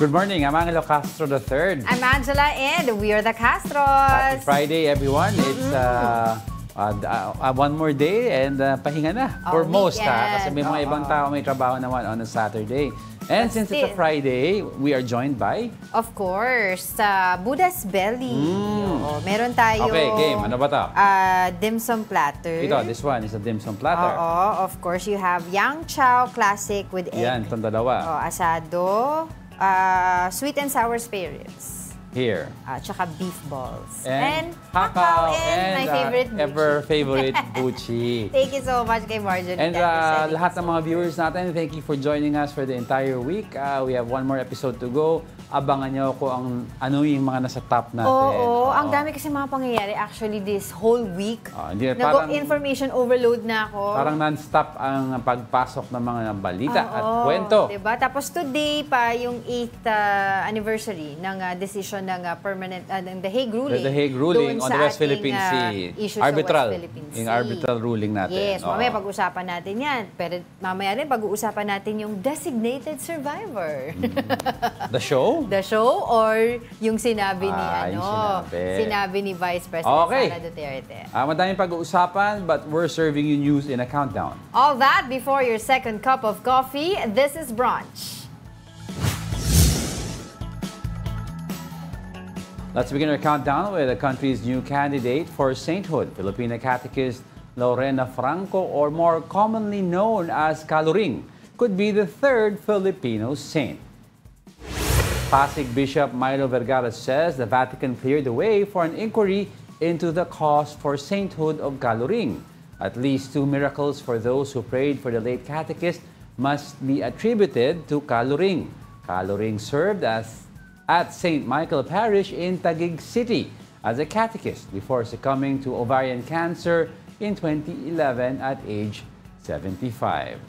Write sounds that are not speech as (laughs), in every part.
Good morning. I'm Angelo Castro III. I'm Angela and we are the Happy Castros. Friday, everyone. It's uh, uh, uh, one more day and uh, pahinga na for Oh, most. Ha? Kasi may mga ibang tao may trabaho naman on a Saturday. And But since it's a still. Friday, we are joined by... Of course, sa Buddha's Belly. Oo, meron tayo Mm. Okay, game. Ano ba to? ah, dim sum platter. Ito, this one is a dim sum platter. Oo, of course, you have Yang Chow Classic with egg. Yan, itong dalawa. Oh, asado, ah, sweet and sour spare ribs. Here. At tsaka beef balls. And, hakao, and, my uh, favorite buchi. ever favorite (laughs) buchi. Thank you so much kay Marjorie. And uh, lahat ng mga viewers natin, thank you for joining us for the entire week. Uh, we have one more episode to go. Abangan nyo kung ang, ano yung mga nasa top natin. Oo, ang Oo. dami kasi mga pangyayari actually this whole week. Ah, hindi, parang- information overload na ako. Parang non-stop ang pagpasok ng mga balita at Oo, kwento. Diba? Tapos today pa yung 8th uh, anniversary ng uh, decision ng uh, permanent uh, ng The Hague ruling. The, The Hague ruling on the West Philippine uh, Sea. issues arbitral. sa West Philippine Yung arbitral ruling natin. Yes, Oo. mamaya pag-usapan natin yan. Pero mamaya rin pag-uusapan natin yung designated survivor. The show? The show or yung sinabi ni Ah, ano, sinabi. ni Vice President Okay. Sara Duterte. Ah, madaming pag-uusapan but we're serving you news in a countdown. All that before your second cup of coffee. This is brunch. Let's begin our countdown with the country's new candidate for sainthood, Filipina catechist Lorena Franco, or more commonly known as Kaluring, could be the third Filipino saint. Pasig Bishop Milo Vergara says the Vatican cleared the way for an inquiry into the cause for sainthood of Kaluring. At least two miracles for those who prayed for the late catechist must be attributed to Kaluring. Kaluring served as at St. Michael Parish in Taguig City as a catechist before succumbing to ovarian cancer in 2011 at age 75.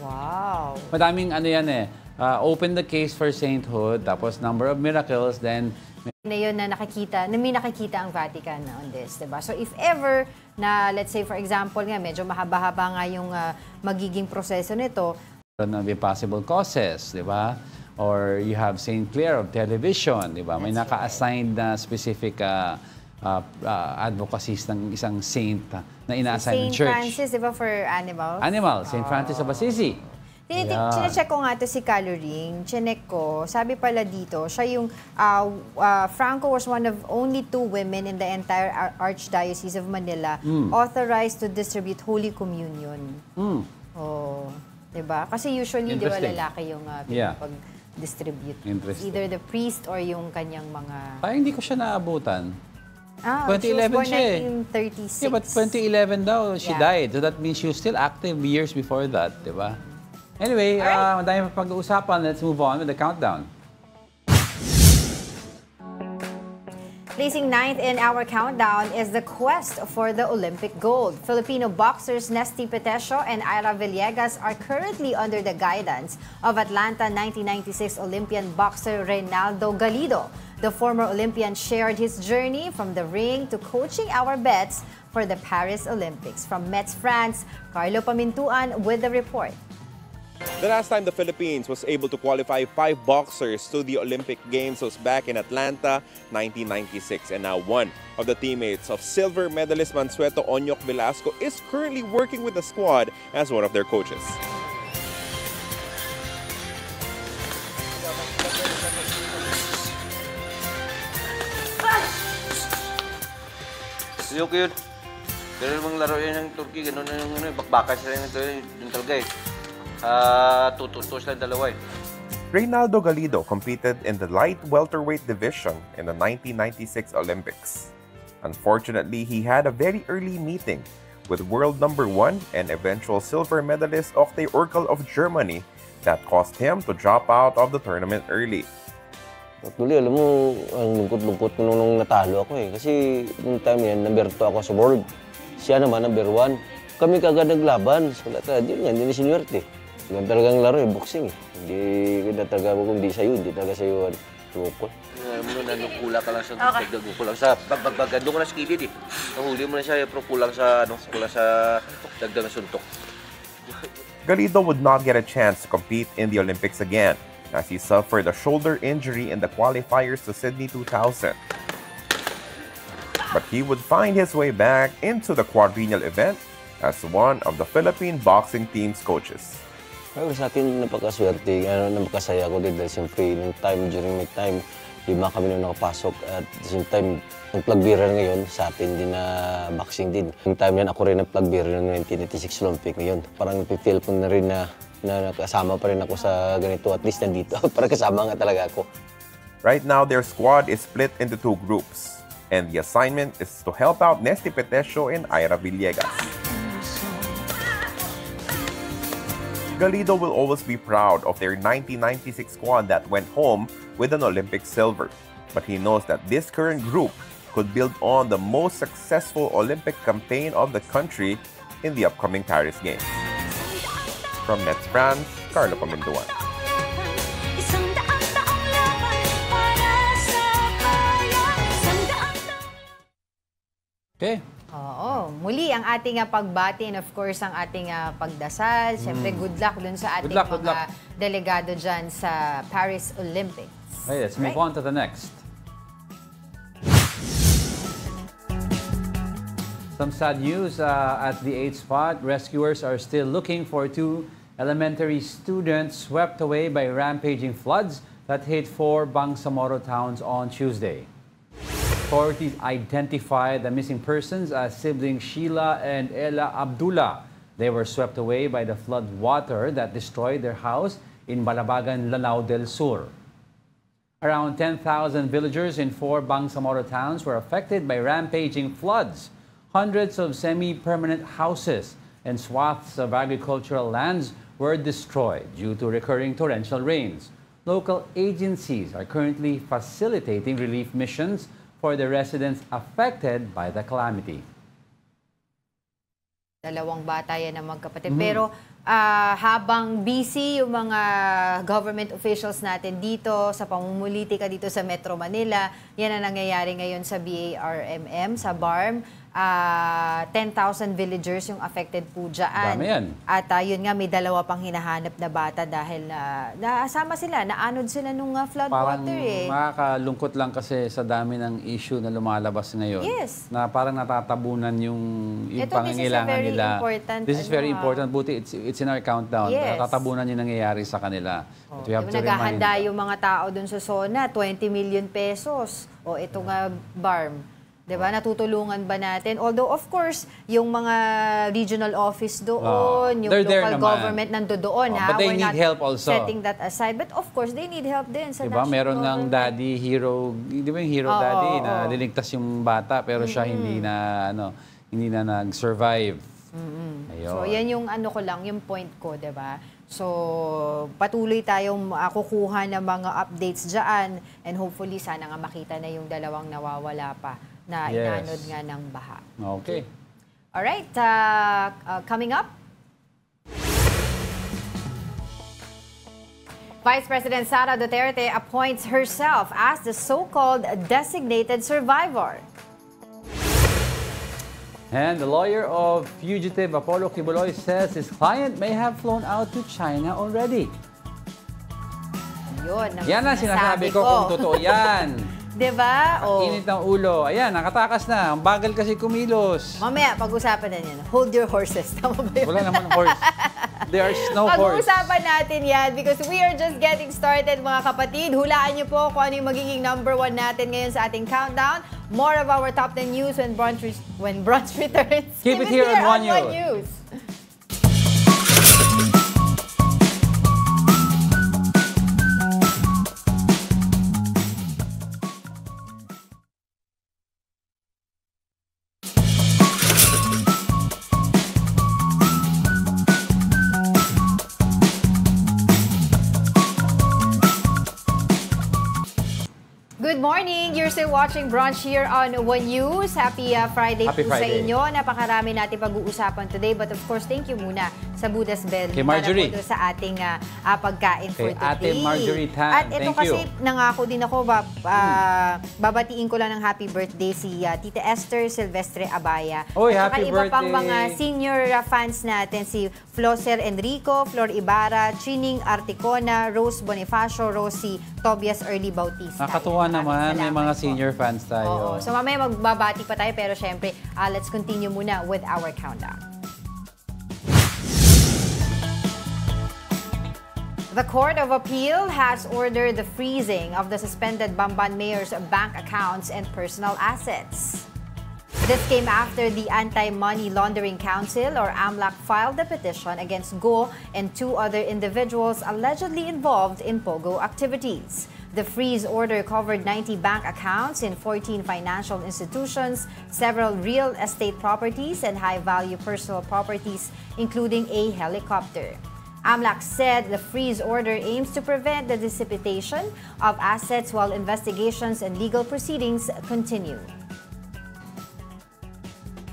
Wow. Madaming ano yan eh. Uh, open the case for sainthood, tapos number of miracles, then Na yun na nakikita, na may nakikita ang Vatican on this, 'di ba? So if ever na let's say for example nga medyo mahaba-haba nga yung ah, magiging proseso nito, ng possible causes, di ba? Or you have St. Clair of television, di ba? May That's naka-assigned na specific uh, uh, uh, advocacies ng isang saint uh, na ina-assign ng St. church. Francis, 'di ba for animals? Animal, St. Francis of Assisi. Tinitik, chinecheck ko nga to si Caloring. Chinek ko, sabi pala dito, siya yung, ah, ah, Franco was one of only two women in the entire Ar- Archdiocese of Manila Hmm. authorized to distribute Holy Communion. Mm. Oh, 'di ba? Kasi usually 'di ba lalaki yung uh, Yeah. pag-distribute. Interesting. Either the priest or yung kanyang mga Parang hindi ko siya naabutan. Ah, 2011 she was born siya eh. 1936. Yeah, but 2011 daw, she Yeah. died. So that means she was still active years before that, di ba? Anyway, Alright. uh, madami pa pag-uusapan. Let's move on with the countdown. Placing ninth in our countdown is the quest for the Olympic gold. Filipino boxers Nesty Petesio and Ira Villegas are currently under the guidance of Atlanta 1996 Olympian boxer Reynaldo Galido. The former Olympian shared his journey from the ring to coaching our bets for the Paris Olympics. From Metz, France, Carlo Pamintuan with the report. The last time the Philippines was able to qualify five boxers to the Olympic Games was back in Atlanta 1996. And now one of the teammates of silver medalist Mansueto Onyok Velasco is currently working with the squad as one of their coaches. Ayoko yun. Pero namang laro yan ng Turkey, gano'n na yung bakbakan yung, yung talaga eh. Ah, tututos lang dalawa eh. Reynaldo Galido competed in the light welterweight division in the 1996 Olympics. Unfortunately, he had a very early meeting with world number one and eventual silver medalist Oktay Urkel of Germany that caused him to drop out of the tournament early. Actually, alam mo, ang lungkot-lungkot nung, nung natalo ako eh. Kasi nung time yan, number 2 ako sa world. Siya naman, number 1. Kami kagad naglaban. So, wala talaga, yun nga, hindi na sinuwerte. Ganun talagang laro eh, boxing eh. Hindi na talaga kung hindi sa'yo, hindi talaga sa'yo ano, tumukol. Alam mo na, nung kulang ka lang sa okay. dagdag mo kulang sa bagbagbagan. Doon ka na sa kilid eh. Nahuli mo na siya, pero kulang sa, ano, kulang sa dagdag na suntok. Galido would not get a chance to compete in the Olympics again. as he suffered a shoulder injury in the qualifiers to Sydney 2000. But he would find his way back into the quadrennial event as one of the Philippine boxing team's coaches. Pero sa akin, napakaswerte, ano, napakasaya ko din dahil siyempre, nung time, during my time, lima kami nung nakapasok at the same time, yung plug bearer ngayon, sa atin din na boxing din. Yung time yan, ako rin ang plug bearer ng 1986 Olympic ngayon. Parang feel ko na rin na, na nakasama pa rin ako sa ganito, at least nandito. (laughs) Parang kasama nga talaga ako. Right now, their squad is split into two groups, and the assignment is to help out Nesty Petesio and Ira Villegas. Galido will always be proud of their 1996 squad that went home with an Olympic silver. But he knows that this current group could build on the most successful Olympic campaign of the country in the upcoming Paris Games. From Nets France, Carlo Paminduan. Okay. Oo. Muli ang ating ah, pagbati and of course ang ating ah, pagdasal. Siyempre, good luck dun sa ating Mm. luck, good mga luck. delegado dyan sa Paris Olympics. Okay, let's move Right. on to the next. Some sad news uh, at the 8th spot. Rescuers are still looking for two elementary students swept away by rampaging floods that hit four Bangsamoro towns on Tuesday. Authorities identified the missing persons as siblings Sheila and Ella Abdullah. They were swept away by the flood water that destroyed their house in Balabagan, Lanao del Sur. Around 10,000 villagers in four Bangsamoro towns were affected by rampaging floods. Hundreds of semi-permanent houses and swaths of agricultural lands were destroyed due to recurring torrential rains. Local agencies are currently facilitating relief missions for the residents affected by the calamity. Dalawang bata yan na magkapatid. Mm-hmm. Pero ah, habang busy yung mga government officials natin dito sa pamumulitika dito sa Metro Manila, yan ang nangyayari ngayon sa BARMM, sa BARM. Ah, 10,000 villagers yung affected po dyan. Dami yan. At ah, yun nga, may dalawa pang hinahanap na bata dahil na nasama sila, naanod sila nung ah, flood Parang water eh. makakalungkot lang kasi sa dami ng issue na lumalabas ngayon. Yes. Na parang natatabunan yung, yung Ito, this is a pangangailangan very nila. important, This is ano, very ah. important. Buti it's, it's in our countdown. Yes. Natatabunan yung nangyayari sa kanila. But we have Diba, to remind naghahanda yung mga tao dun sa zona, 20 million pesos. O ito nga, BARM. 'Di ba? Natutulungan ba natin? Although, of course, yung mga regional office doon, Oh, yung local government nandoon, Oh, ha? but they We're need not help also. setting that aside. But of course, they need help din sa Diba? Meron ng daddy, hero, di ba yung hero Oo, daddy na oo. liligtas yung bata pero siya hindi na ano, hindi na nag-survive. Ayun. So, yan yung ano ko lang, yung point ko, 'di ba? So, patuloy tayong uh, kukuha ng mga updates diyan and hopefully sana nga makita na yung dalawang nawawala pa na Yes. inanod nga ng baha. Okay. All right, uh, uh, coming up. Vice President Sara Duterte appoints herself as the so-called designated survivor. And the lawyer of fugitive Apollo Kibuloy says his client may have flown out to China already. Yun Yan ang sinasabi ko kung totoo yan. (laughs) 'Di ba? Oh. Init ng ulo. Ayan, nakatakas na. Ang bagal kasi kumilos. Mamaya, pag-usapan na yan. Hold your horses. (laughs) Tama ba yun? Wala naman horse. There's no horse. Pag-uusapan natin yan because we are just getting started mga kapatid. Hulaan niyo po kung ano yung magiging number one natin ngayon sa ating countdown. More of our top 10 news when brunch, when brunch (laughs) returns. Keep it here on One News. News. Watching Brunch here on One News. Happy uh, Friday Happy po sa Friday. inyo. Napakarami natin pag-uusapan today. But of course, thank you muna sa Budas Bell. Kay Marjorie. Para po sa ating ah, ah, pagkain for Kay today. Ate Marjorie Tan. At ito Thank kasi you. nangako din ako, ba, ah, babatiin ko lang ng happy birthday si ah, Tita Esther Silvestre Abaya. Oy, At happy iba pang birthday. mga senior ah, fans natin, si Floser Enrico, Flor Ibarra, Chining Articona, Rose Bonifacio, Rosie, Tobias Early Bautista. Maraming naman, may mga po. Senior fans tayo. Oo. So mamaya magbabati pa tayo pero syempre, ah, let's continue muna with our countdown. The Court of Appeal has ordered the freezing of the suspended Bamban mayor's bank accounts and personal assets. This came after the Anti-Money Laundering Council or AMLAC filed a petition against Go and two other individuals allegedly involved in POGO activities. The freeze order covered 90 bank accounts in 14 financial institutions, several real estate properties, and high-value personal properties, including a helicopter. AMLAC said the freeze order aims to prevent the dissipation of assets while investigations and legal proceedings continue.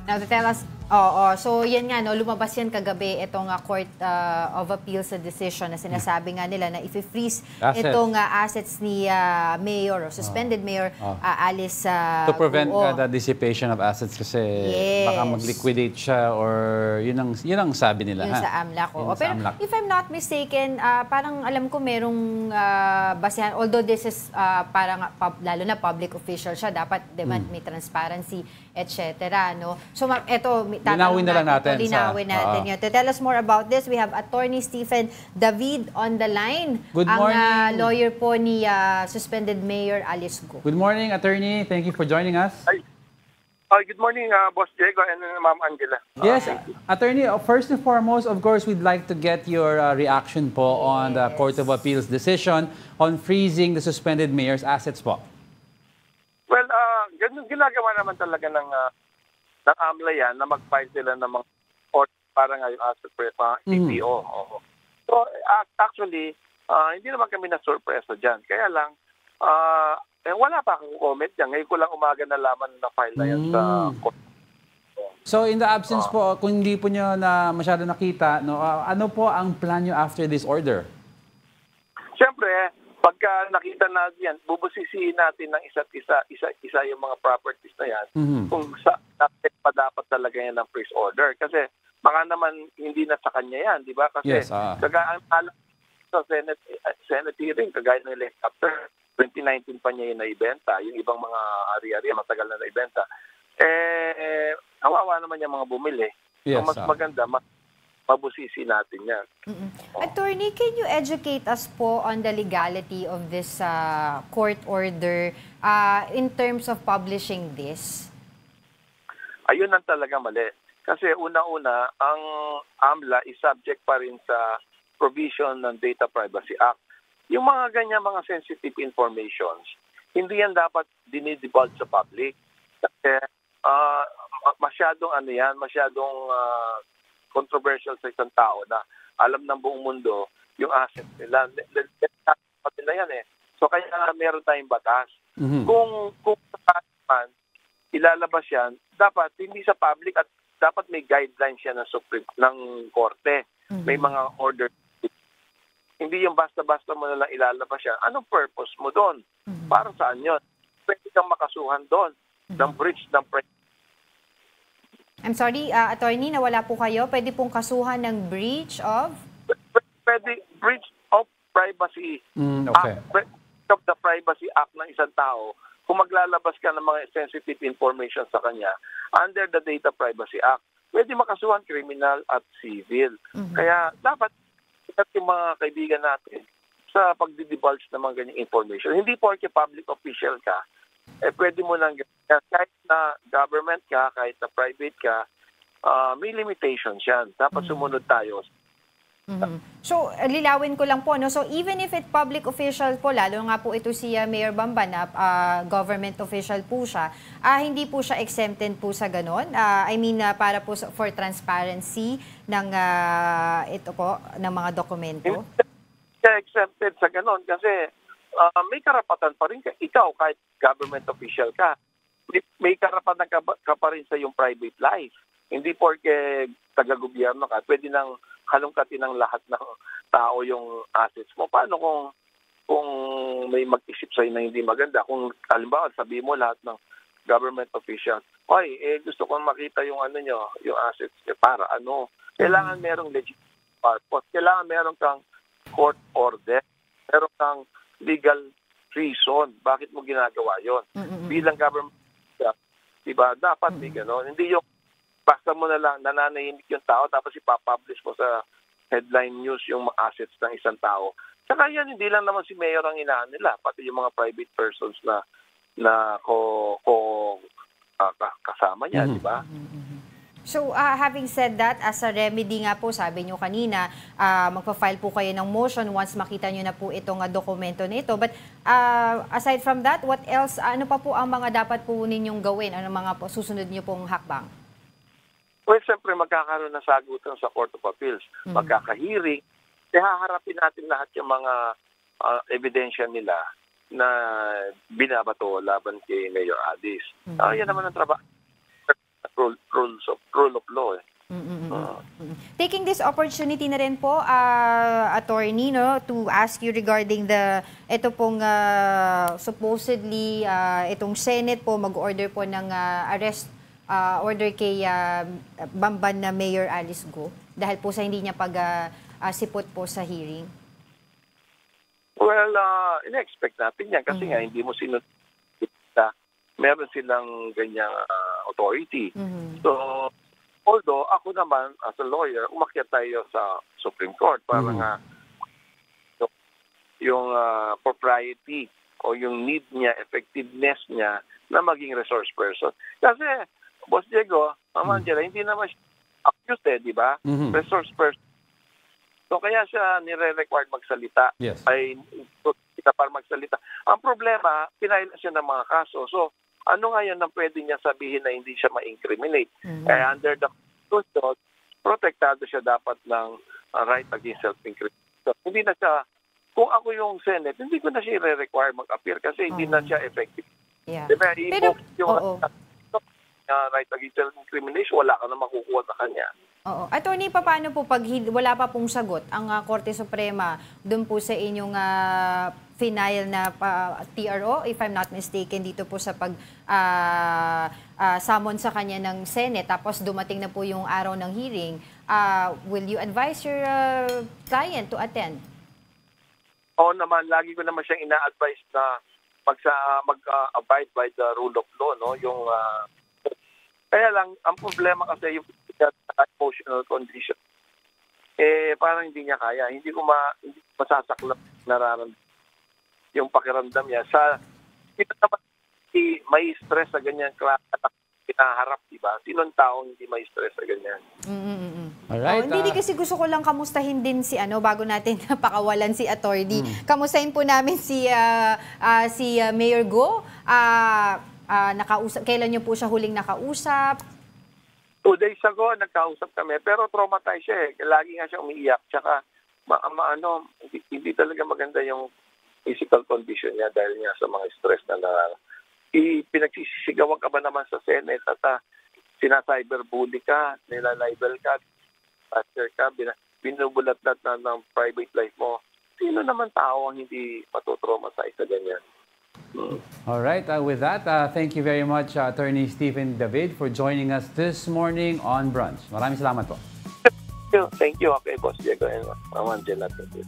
Now, to tell us, oo, so yan nga, no, lumabas yan kagabi itong uh, Court uh, of Appeals sa decision na sinasabi nga nila na if-freeze Assets. itong uh, assets ni uh, Mayor or suspended Mayor Oh. uh, Alice uh, to prevent Guo. uh, the dissipation of assets kasi Yes. baka mag-liquidate siya or yun ang, yun ang sabi nila. Yun ha? sa AMLAC. Yun oo. sa Pero AMLAC. if I'm not mistaken, ah, parang alam ko merong ah, basehan, although this is ah, parang pub- lalo na public official siya, dapat diba, Hmm. may transparency, etc. No? So ma- eto, Linawin na lang natin to, linawin sa- natin Oo. yun. To tell us more about this, we have Attorney Stephen David on the line. Good ang morning. ah, lawyer po ni ah, suspended Mayor Alice Go. Good morning, attorney. Thank you for joining us. Hi. Hi, good morning, uh, Boss Diego and uh, Ma'am Angela. Uh, Yes, attorney, uh, first and foremost, of course, we'd like to get your uh, reaction po on the Court of Appeals decision on freezing the suspended mayor's assets po. Uh, ginagawa naman talaga ng uh, ng AMLA yan na mag-file sila ng mga or para nga yung asset pre uh, EPO. So, uh, actually, uh, hindi naman kami na sorpresa dyan. Kaya lang, uh, eh, wala pa akong comment dyan. Ngayon ko lang umaga nalaman na file na yan sa Mm. court. So in the absence po, kung hindi po nyo na masyado nakita, no, uh, ano po ang plan nyo after this order? Siyempre, pagka nakita natin yan, bubusisihin natin ng isa't isa, isa-isa yung mga properties na yan Mhm. kung sa nakit pa dapat talaga yan ng freeze order. Kasi baka naman hindi na sa kanya yan, di ba? Kasi Yes, ah. kaga, ang alam sa Senate, eh, Senate hearing, kagaya ng helicopter, 2019 pa niya yung naibenta. Yung ibang mga ari-ari, matagal na naibenta. Eh, kawawa naman yung mga bumili. Yes, so mas ah. maganda, mas mabusisi natin yan. Attorney, can you educate us po on the legality of this uh, court order uh, in terms of publishing this? ayun ang talaga mali. Kasi una-una, ang AMLA is subject pa rin sa provision ng Data Privacy Act. Yung mga ganyan, mga sensitive informations, hindi yan dapat dinidivulge sa public. Kasi ma- masyadong ano yan, masyadong ah, controversial sa isang tao na alam ng buong mundo yung assets nila. Nila yan eh. So kaya meron tayong batas. Mhm. Kung kung man ilalabas yan, dapat hindi sa public at dapat may guidelines yan ng Supreme ng korte. May mga order. Hindi yung basta-basta mo na lang ilalabas yan. Anong purpose mo doon? Para saan yun? Pwede kang makasuhan doon ng breach ng pri- I'm sorry, uh, attorney, nawala po kayo. Pwede pong kasuhan ng breach of... pwede breach of privacy Mm, okay. Act, breach of the Privacy Act ng isang tao kung maglalabas ka ng mga sensitive information sa kanya under the Data Privacy Act. Pwede makasuhan criminal at civil. Kaya dapat ingat yung mga kaibigan natin sa pagdidivulge ng mga ganyang information. Hindi porke public official ka, eh pwede mo nang kahit na government ka, kahit na private ka, ah, may limitations yan. Dapat sumunod tayo Mhm. So, uh, lilawin ko lang po, no? So, even if it public official po, lalo nga po ito si uh, Mayor Bamba na uh, government official po siya, ah, hindi po siya exempted po sa ganon. Ah, I mean, ah, para po sa- for transparency ng ah, ito po, ng mga dokumento. Hindi ka exempted sa ganon kasi ah, may karapatan pa rin ka. Ikaw, kahit government official ka, may, may karapatan ka, ka pa rin sa iyong private life. Hindi porke taga-gobyerno ka, pwede nang halongkatin ng lahat ng tao yung assets mo. Paano kung kung may mag-isip sa'yo na hindi maganda? Kung halimbawa, sabi mo lahat ng government officials, Oy, eh, gusto kong makita yung ano nyo, yung assets nyo. Para ano? Kailangan merong legit purpose. Kailangan meron kang court order. Meron kang legal reason. Bakit mo ginagawa yon Bilang government, diba, dapat may gano'n. Hindi yung basta mo na lang nananahimik yung tao tapos ipapublish mo sa headline news yung mga assets ng isang tao. Saka yan, hindi lang naman si Mayor ang inaan nila, pati yung mga private persons na na ko ko ka- kasama niya, di ba? So, ah, having said that, as a remedy nga po, sabi nyo kanina, ah, magpa-file po kayo ng motion once makita nyo na po itong ah, dokumento na ito. But ah, aside from that, what else, ano pa po ang mga dapat po ninyong gawin? Ano mga po, susunod nyo pong hakbang? Well, siyempre magkakaroon ng sagutan sa Court of Appeals. Magkakahearing. Eh, haharapin natin lahat yung mga ah, ebidensya nila na binabato laban kay Mayor Addis. Ah, yan naman ang trabaho. Rule, rules of, rule of law. Eh. Ah. Taking this opportunity na rin po, uh, attorney, no, to ask you regarding the, ito pong ah, supposedly, ah, itong Senate po mag-order po ng ah, arrest ah, order kay ah, Bamban na Mayor Alice Go dahil po sa hindi niya pag ah, ah, sipot po sa hearing. Well, uh, ina-expect natin yan kasi nga hindi mo sinunod meron silang ganyang ah, authority. Mhm. So, although ako naman as a lawyer, umakyat tayo sa Supreme Court para nga yung, yung ah, propriety o yung need niya, effectiveness niya na maging resource person. Kasi, Boss Diego, Ma'am Angela, hindi naman siya accused eh, di ba? Mhm. Resource person. So, kaya siya nire-required magsalita Yes. ay kita para magsalita. Ang problema, pinailan siya ng mga kaso. So, ano nga yan ang pwede niya sabihin na hindi siya ma-incriminate? Kaya under the Constitution, protektado siya dapat ng uh, right against self-incrimination. So, hindi na siya, kung ako yung Senate, hindi ko na siya i-require mag-appear kasi hindi na siya effective. Yeah. Diba? Pero, yung oo. uh, right against self-incrimination, wala ka na makukuha sa kanya. Oo. Attorney, paano po pag wala pa pong sagot ang ah, Korte Suprema doon po sa inyong ah, final na pa- TRO, if I'm not mistaken, dito po sa pag ah, ah, summon sa kanya ng Senate, tapos dumating na po yung araw ng hearing, ah, will you advise your ah, client to attend? Oo naman, lagi ko naman siyang ina-advise na magsa mag-abide by the rule of law, no? Yung ah, kaya lang ang problema kasi yung emotional condition. Eh parang hindi niya kaya, hindi ko ma hindi masasaklap nararamdaman yung pakiramdam niya sa hindi naman si may stress sa ganyan klase na pinaharap, di ba? Sinong taong hindi may stress sa ganyan? Alright. Oh, hindi, di ah, kasi gusto ko lang kamustahin din si ano bago natin (laughs) napakawalan si attorney. Kamustahin po namin si ah, ah, si ah, Mayor Go. Ah, ah, nakausap kailan niyo po siya huling nakausap? Two days ago, nagkausap kami, pero traumatized siya eh. Lagi nga siya umiiyak. Tsaka, ma, ma- ano, hindi, hindi talaga maganda yung physical condition niya dahil nga sa mga stress na na I, pinagsisigawan ka ba naman sa Senate at uh, sinacyberbully ka, nilalibel ka, pastor ka, binubulat-lat na ng private life mo. Sino naman tao ang hindi matutraumatize sa ganyan? All right. uh, with that, uh, thank you very much, uh, Attorney Stephen David, for joining us this morning on Brunch. Maraming salamat po. Thank you, thank you okay, Boss Diego and you.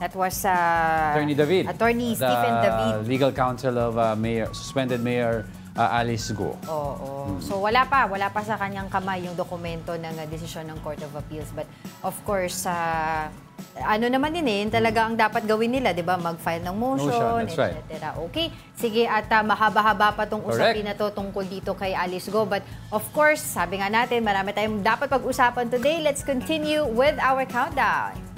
That was ah, Attorney David. Attorney the Stephen David. legal counsel of uh, Mayor, suspended Mayor uh, Alice Go. Oo. So wala pa, wala pa sa kanyang kamay yung dokumento ng uh, desisyon ng Court of Appeals. But of course, sa ano naman din eh, talaga ang dapat gawin nila, 'di ba? Mag-file ng motion, Motion, that's right. etc. Okay. Sige, at uh, mahaba-haba pa tong Correct. usapin na to tungkol dito kay Alice Go. But of course, sabi nga natin, marami tayong dapat pag-usapan today. Let's continue with our countdown.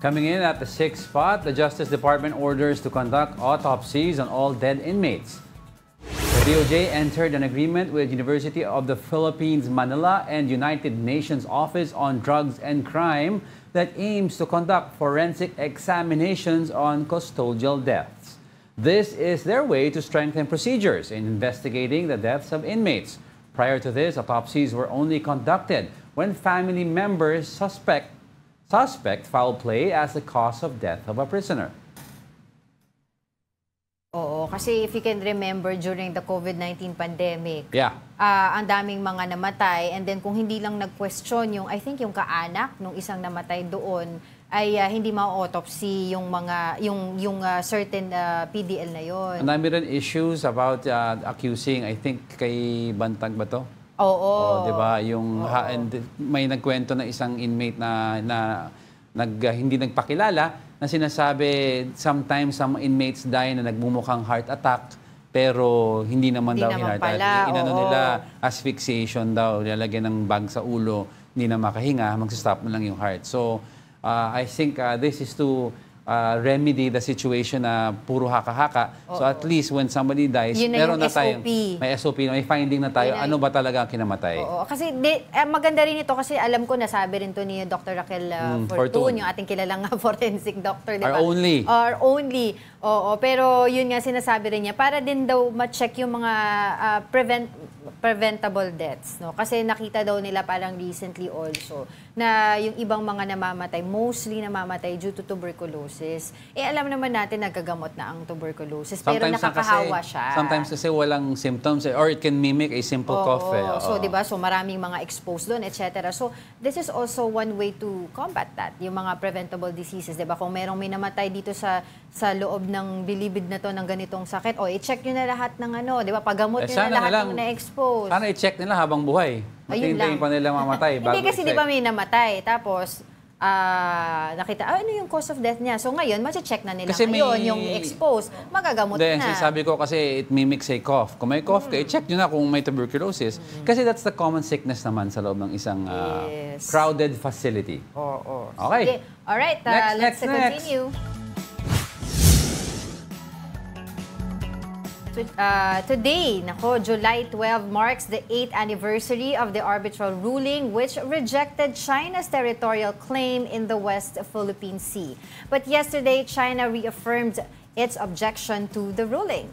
Coming in at the sixth spot, the Justice Department orders to conduct autopsies on all dead inmates. The DOJ entered an agreement with University of the Philippines Manila and United Nations Office on Drugs and Crime that aims to conduct forensic examinations on custodial deaths. This is their way to strengthen procedures in investigating the deaths of inmates, Prior to this, autopsies were only conducted when family members suspect suspect foul play as the cause of death of a prisoner. Oo, kasi if you can remember during the COVID-19 pandemic, Yeah. ah, ang daming mga namatay and then kung hindi lang nag-question yung I think yung kaanak nung isang namatay doon ay ah, hindi ma-autopsy yung mga yung yung ah, certain ah, PDL na yon. Ang dami rin issues about uh, accusing, I think, kay Bantag ba to? Oo. Oh, 'di ba? Yung ha- and may nagkwento na isang inmate na na nag uh, hindi nagpakilala na sinasabi sometimes some inmates die na nagmumukhang heart attack pero hindi naman Hindi daw naman heart attack. Inano nila asphyxiation daw, nilalagyan ng bag sa ulo, hindi na makahinga, magsa-stop na lang yung heart. So, uh, I think uh, this is to uh, remedy the situation na puro haka-haka. So at least when somebody dies, Yun na meron yung na tayo, SOP. may SOP, na, may finding na tayo, Yun na ano ba talaga ang kinamatay. Oo, kasi di, eh, maganda rin ito kasi alam ko nasabi rin to ni Dr. Raquel uh, Mm, Fortun, Fortun. yung ating kilalang (laughs) forensic doctor, di Our only. Our only. Oo, pero yun nga sinasabi rin niya para din daw ma-check yung mga ah, prevent preventable deaths, no? Kasi nakita daw nila parang recently also na yung ibang mga namamatay, mostly namamatay due to tuberculosis. Eh alam naman natin nagagamot na ang tuberculosis, pero na nakakahawa siya. Sometimes kasi walang symptoms eh, or it can mimic a simple Oo, cough. Eh. So. 'di ba? So maraming mga exposed doon, etc. So, this is also one way to combat that, yung mga preventable diseases, 'di ba? Kung merong may namatay dito sa sa loob ng bilibid na to ng ganitong sakit, o i-check niyo na lahat ng ano, 'di ba? Pagamot Eh, niyo na lahat lang. ng na-expose. Sana i-check nila habang buhay. Ayun Matintayin lang. pa nila mamatay. bago Hindi kasi 'di ba may namatay, tapos ah nakita, ah, ano yung cause of death niya? So ngayon, ma-check na nila Kasi may- ngayon yung exposed, magagamot Hindi, na. sabi ko kasi it mimics a cough. Kung may cough ka, i-check nyo na kung may tuberculosis. Kasi that's the common sickness naman sa loob ng isang ah, Yes. crowded facility. Oo. Okay. Sige. Alright, uh, Next, let's next, uh, next. Uh, today, nako, July 12 marks the 8th anniversary of the arbitral ruling which rejected China's territorial claim in the West Philippine Sea. But yesterday, China reaffirmed its objection to the ruling.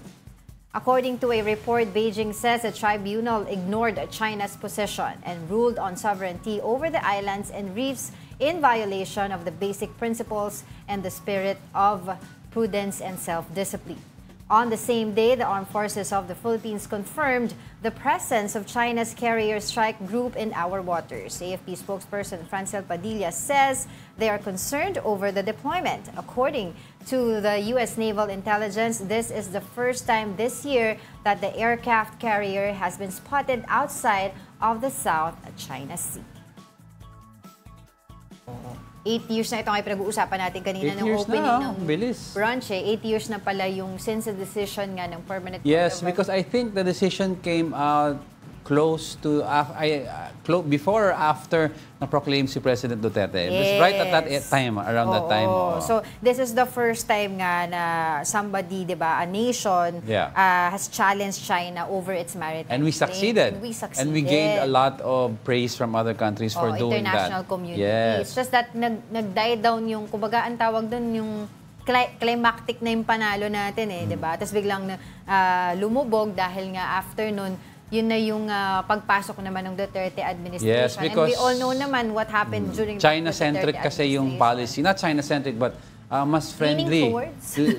According to a report, Beijing says the tribunal ignored China's position and ruled on sovereignty over the islands and reefs in violation of the basic principles and the spirit of prudence and self-discipline. On the same day, the armed forces of the Philippines confirmed the presence of China's carrier strike group in our waters. AFP spokesperson Francel Padilla says they are concerned over the deployment. According to the U.S. Naval Intelligence, this is the first time this year that the aircraft carrier has been spotted outside of the South China Sea. Eight years na ito ay pinag-uusapan natin kanina Eight ng years opening na, ng bilis. branch. Eh. Eight years na pala yung since the decision nga ng permanent Yes, because I think the decision came out close to af- I, uh, clo- before or after na proclaim si President Duterte. Was right at that Yes. time, around that time. Oo. oo. So, this is the first time nga na somebody, di ba, a nation Yeah. uh, has challenged China over its maritime and we succeeded. And we succeeded. And we gained a lot of praise from other countries for Oo, doing international that. community. Yes. It's just that nag, nag-die down yung, kumbaga, ang tawag doon yung cli- climactic na yung panalo natin eh, di ba? Mm. Tapos biglang ah, lumubog dahil nga after nun, yun na yung ah, pagpasok naman ng Duterte administration. Yes, And we because- all know naman what happened during the China-centric kasi yung policy. Not China-centric, but uh, mas friendly.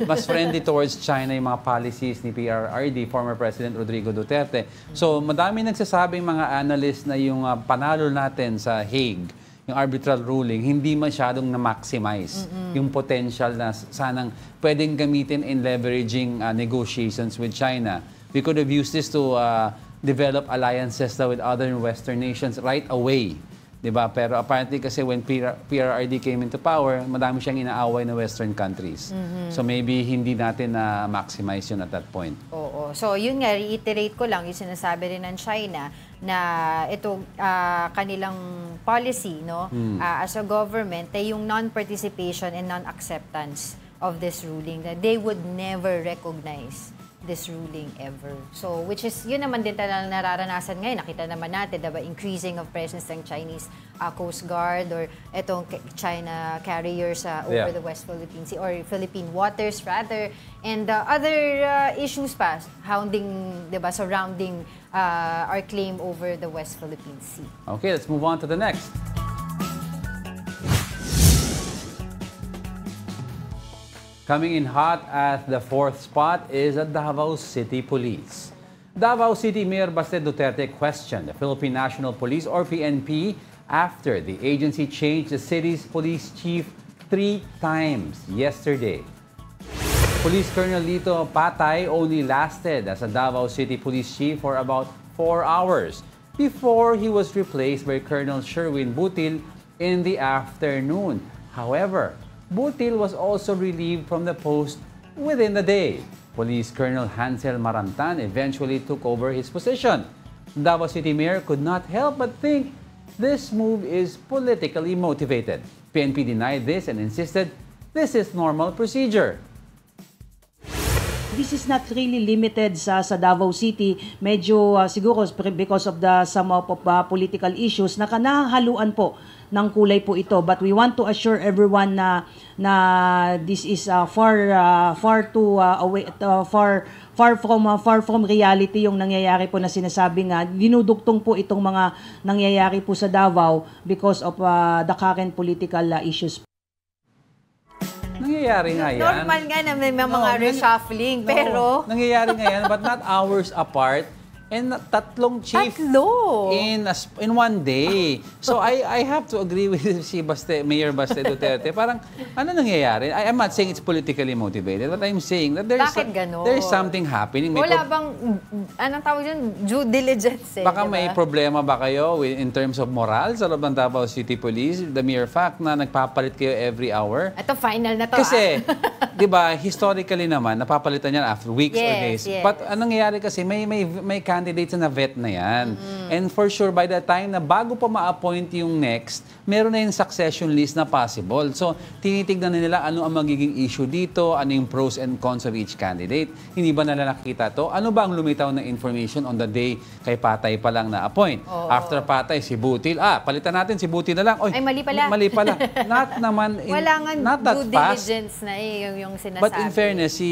mas (laughs) friendly towards China yung mga policies ni PRRD, former President Rodrigo Duterte. So, madami nagsasabing mga analyst na yung uh, panalo natin sa Hague, yung arbitral ruling, hindi masyadong na-maximize yung potential na sanang pwedeng gamitin in leveraging uh, negotiations with China. We could have used this to uh, develop alliances daw with other Western nations right away. 'di ba? Pero apparently kasi when PR, PRRD came into power, madami siyang inaaway na western countries. So maybe hindi natin na maximize yun at that point. Oo. So, yun nga, reiterate ko lang, yung sinasabi rin ng China na ito ah, kanilang policy, no, ah, as a government, ay yung non-participation and non-acceptance of this ruling, that they would never recognize this ruling ever. So, which is, yun naman din talaga nararanasan ngayon. Nakita naman natin, diba, increasing of presence ng Chinese uh, Coast Guard or etong K- China carriers uh, over Yeah. the West Philippine Sea or Philippine waters rather. And uh, other uh, issues pa, hounding, diba, surrounding uh, our claim over the West Philippine Sea. Okay, let's move on to the next. Coming in hot at the fourth spot is the Davao City Police. Davao City Mayor Baste Duterte questioned the Philippine National Police or PNP after the agency changed the city's police chief three times yesterday. Police Colonel Lito Patay only lasted as a Davao City Police Chief for about four hours before he was replaced by Colonel Sherwin Butil in the afternoon. However, Butil was also relieved from the post within the day. Police Colonel Hansel Marantan eventually took over his position. Davao City Mayor could not help but think this move is politically motivated. PNP denied this and insisted this is normal procedure. this is not really limited sa sa Davao City. Medyo uh, siguro because of the some of uh, political issues na kanahaluan po ng kulay po ito. But we want to assure everyone na na this is uh, far uh, far too uh, away uh, far far from uh, far from reality yung nangyayari po na sinasabi nga dinudugtong po itong mga nangyayari po sa Davao because of uh, the current political uh, issues Nangyayari nga yan. Normal nga na may mga No, nan- reshuffling, No, pero... nangyayari nga yan, but not (laughs) hours apart. And tatlong chief Tatlo! in a in one day. So I I have to agree with (laughs) si Baste, Mayor Baste Duterte. Parang ano nangyayari? I, I'm not saying it's politically motivated, but I'm saying that there's Bakit ganon? there's something happening. May Wala bang, anong tawag dyan? Due diligence eh. Baka di ba? may problema ba kayo in terms of moral sa loob ng Davao City Police? The mere fact na nagpapalit kayo every hour? Ito, final na to Kasi, ah. (laughs) 'di ba, historically naman napapalitan yan after weeks or Yes, days. yes. But anong nangyayari kasi may may may candidates na vet na yan. And for sure by the time na bago pa ma-appoint yung next, meron na yung succession list na possible. So, tinitignan na nila ano ang magiging issue dito, ano yung pros and cons of each candidate. Hindi ba nila nakikita to? Ano ba ang lumitaw na information on the day kay Patay pa lang na-appoint? After Patay, si Butil. Ah, palitan natin si Butil na lang. Oy, Ay, mali pala. Mali pala. (laughs) Not naman. in- Wala nga not that due fast. diligence na eh, yung, yung sinasabi. But in fairness, si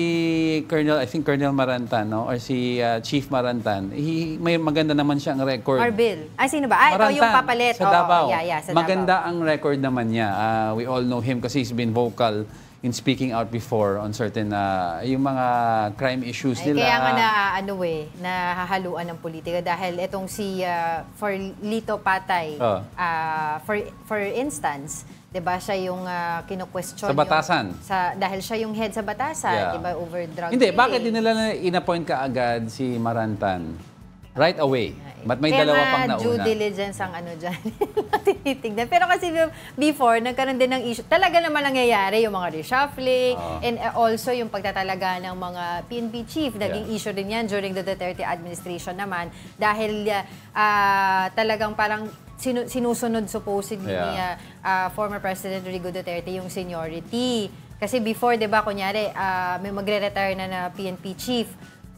Colonel, I think Colonel Marantan, no? or si uh, Chief Marantan, he, may maganda naman siyang record. Or Bill. Ay, sino ba? Ah, ito yung Marantan, papalit. Sa Davao. yeah, yeah, sa maganda ang record naman niya. Uh, we all know him kasi he's been vocal in speaking out before on certain, uh, yung mga crime issues Ay, nila. kaya nga na ano eh, nahahaluan ng politika dahil itong si uh, for Lito Patay, Oh. ah, for for instance, 'di ba siya yung uh, kino-question Sa batasan. yung, sa dahil siya yung head sa batasan, Yeah. 'di ba over drug Hindi, bakit din nila na in-appoint ka agad si Marantan? Right away. But may Kaya dalawa pang nauna. due diligence ang ano dyan. (laughs) tinitignan. Pero kasi before, nagkaroon din ng issue. Talaga naman nangyayari yung mga reshuffling Ah. and uh, also yung pagtatalaga ng mga PNP chief. Naging Yeah. issue din yan during the Duterte administration naman. Dahil uh, talagang parang sinu- sinusunod supposedly Yeah. ni ah, ah, former President Rodrigo Duterte yung seniority. Kasi before, di ba, kunyari, ah, may magre-retire na na PNP chief.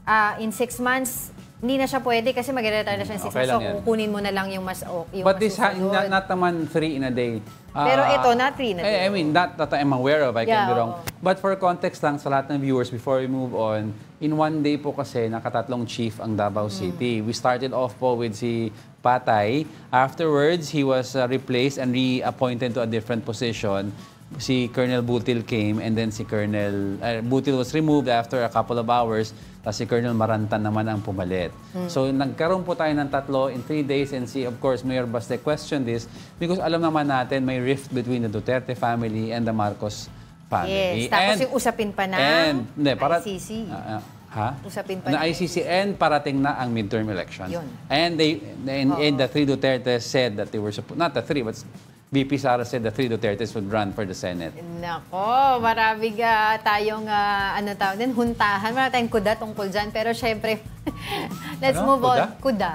Ah, in six months, hindi na siya pwede kasi magre-retire na siya in six Okay months. So, kukunin mo na lang yung mas o- yung But mas this, ha- not, not naman three in a day. Pero Ah, ito, not three in a I- day. I mean, not that I'm aware of, I can Yeah, be wrong. oo. But for context lang sa lahat ng viewers, before we move on, in one day po kasi, nakatatlong chief ang Davao Mm. City. We started off po with si Patay. Afterwards, he was uh, replaced and reappointed to a different position. Si Colonel Butil came and then si Colonel... Uh, Butil was removed after a couple of hours. Tapos si Colonel Marantan naman ang pumalit. So nagkaroon po tayo ng tatlo in three days and si, of course, Mayor Baste questioned this because alam naman natin may rift between the Duterte family and the Marcos family. Yes, tapos yung usapin pa ng and, hindi, para, ICC. Ah, ah, ha? Usapin pa ng ICC and parating na ang midterm elections. Yun. And they and, and the three Duterte said that they were supposed, not the three, but VP Sara said the three Dutertes would run for the Senate. Nako, marami ga tayong ah, ano tawag din, huntahan. Marami tayong kuda tungkol dyan. Pero syempre, (laughs) let's Ano? move Kuda? on. Kuda.